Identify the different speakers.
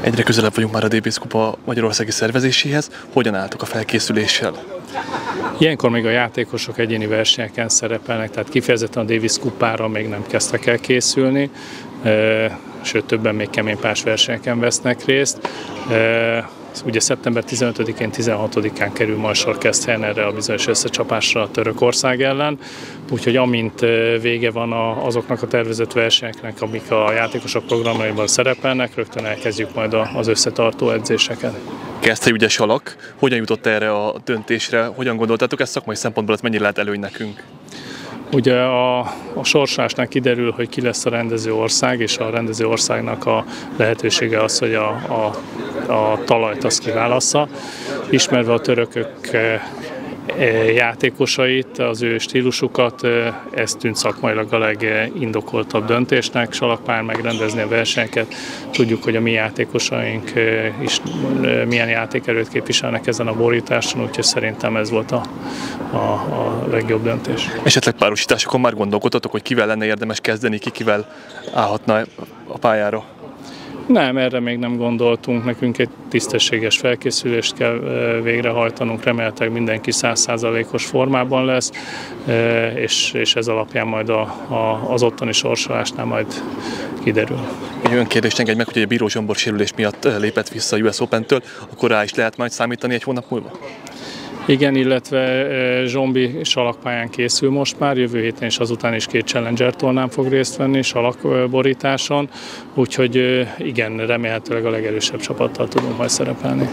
Speaker 1: Egyre közelebb vagyunk már a Davis Kupa Magyarországi szervezéséhez. Hogyan álltok a felkészüléssel?
Speaker 2: Ilyenkor még a játékosok egyéni versenyeken szerepelnek, tehát kifejezetten a Davis kupára még nem kezdtek el készülni, sőt többen még kemény pás versenyeken vesznek részt. Ugye szeptember 15-én, 16-án kerül majd sor Keszthelyen erre a bizonyos összecsapásra a Törökország ellen, úgyhogy amint vége van a, azoknak a tervezett versenyeknek, amik a játékosok programjaiban szerepelnek, rögtön elkezdjük majd az összetartó edzéseket.
Speaker 1: Keszthely ügyes alak, hogyan jutott erre a döntésre, hogyan gondoltátok ezt szakmai szempontból, ez mennyire lehet előny nekünk?
Speaker 2: Ugye a, a sorsásnál kiderül, hogy ki lesz a rendező ország, és a rendező országnak a lehetősége az, hogy a, a, a talajt azt kiválassza. Ismerve a törökök E, játékosait, az ő stílusukat, ez tűnt szakmailag a legindokoltabb döntésnek, salakpár megrendezni a versenyeket. Tudjuk, hogy a mi játékosaink is milyen játékerőt képviselnek ezen a borításon, úgyhogy szerintem ez volt a, a, a legjobb döntés.
Speaker 1: Esetleg párosításokon már gondolkodtatok, hogy kivel lenne érdemes kezdeni, ki kivel állhatna a pályára?
Speaker 2: Nem, erre még nem gondoltunk. Nekünk egy tisztességes felkészülést kell végrehajtanunk. Remélhetőleg mindenki százszázalékos formában lesz, és, és ez alapján majd a, a, az ottani sorsolásnál majd kiderül.
Speaker 1: Egy olyan kérdést engedj meg, hogy a Bíró Zsombor sérülés miatt lépett vissza a US Open-től, akkor rá is lehet majd számítani egy hónap múlva?
Speaker 2: Igen, illetve Zsombi salakpályán készül most már, jövő héten és azután is két Challenger tornán fog részt venni salakborításon, úgyhogy igen, remélhetőleg a legerősebb csapattal tudunk majd szerepelni.